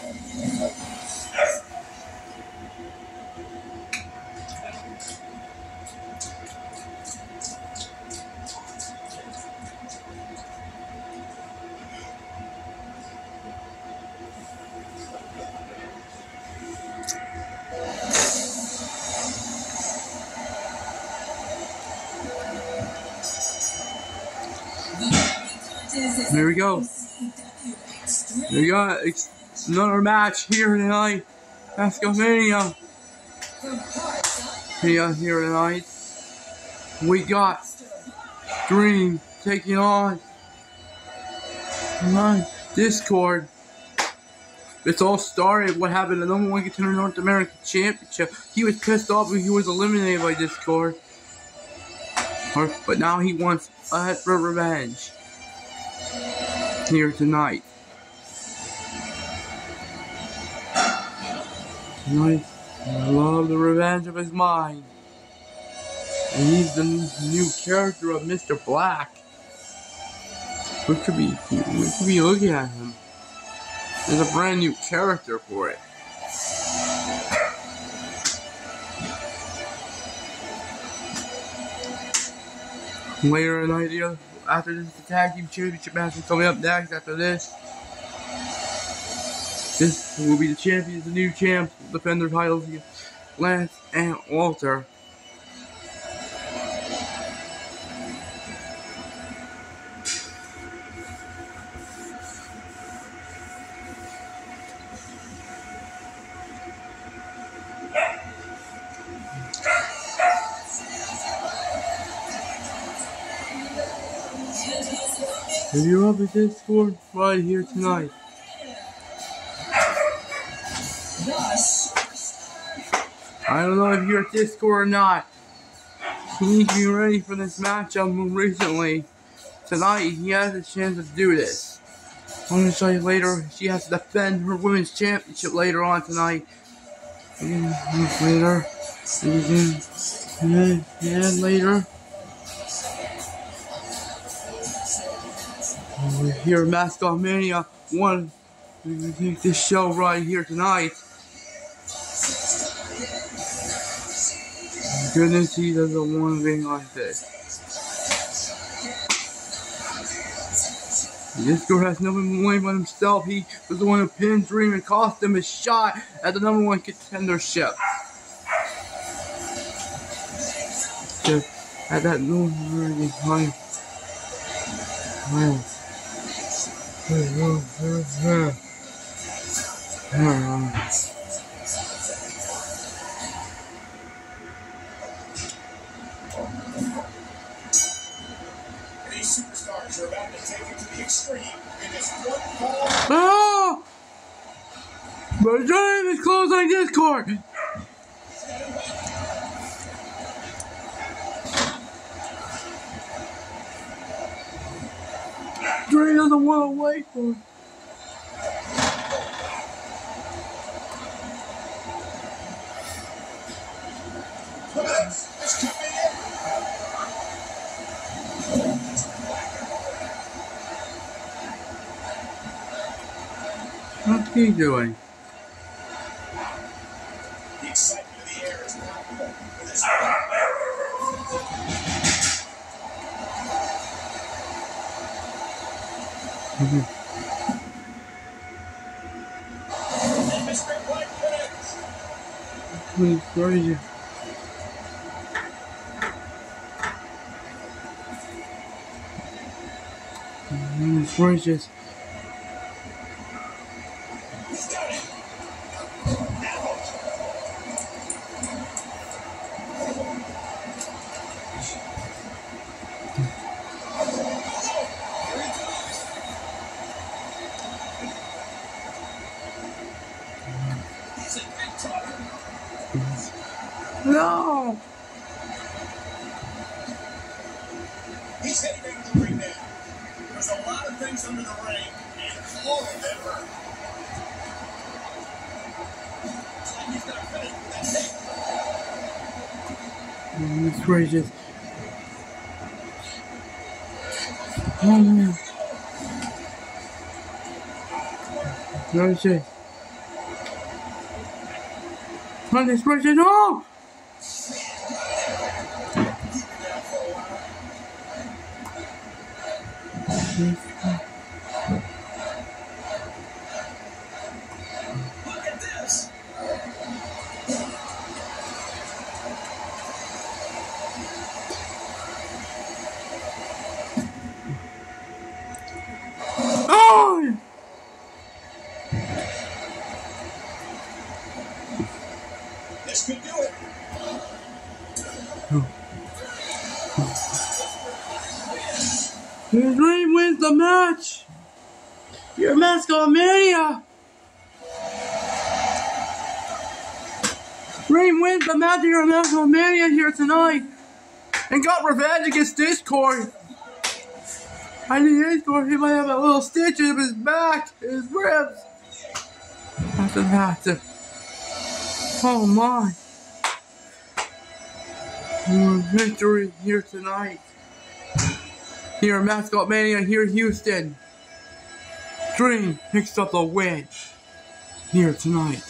Here we go. We got another match here tonight. WrestleMania. Here, here tonight. We got Dream taking on my Discord. It's all started what happened the number one contender North American Championship. He was pissed off when he was eliminated by Discord. But now he wants a head for revenge here tonight. I love the revenge of his mind. And he's the new character of Mr. Black. We could be, we could be looking at him. There's a brand new character for it. Later the idea, after this tag team championship match is coming up next after this. This will be the champions, the new champs, defend their titles Lance and Walter. If you're up at Discord, right here tonight. I don't know if you're at Discord or not. He needs to be ready for this matchup recently. Tonight, he has a chance to do this. I'm going to show you later. She has to defend her women's championship later on tonight. Later. And, later. We're here at Mascot Mania. One, we take this show right here tonight. Goodness, he doesn't want anything like this. This girl has nothing to blame but himself. He was the one who pinned Dream and cost him a shot at the number one contendership. So, at that moment, time. Wow. These superstars are about to take it to the extreme in ah! this one fall. Oh! My dream is closed on Discord! Dream doesn't want to wait for This White connects. Please, where is No! He's heading down the ring now. There's a lot of things under the ring, and all of them hurt. He's gonna finish with that hit. Goodness gracious. Oh, no. Gracious. Monday Spreadsheet, no! This. Oh! Could do it. Dream wins the match! Your mascot mania! Dream wins the match of your mascot mania here tonight! And got revenge against Discord! I think Discord, he might have a little stitch in his back, his ribs! After that, oh my! Victory here tonight! Here Mascot Mania here in Houston. Dream picks up the win here tonight.